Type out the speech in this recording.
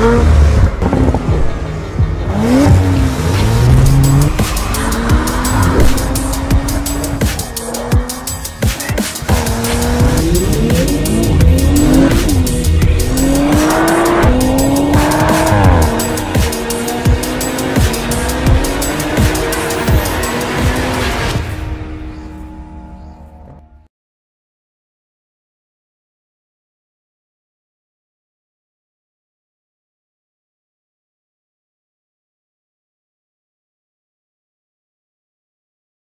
mm